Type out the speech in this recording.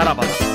Sarabá.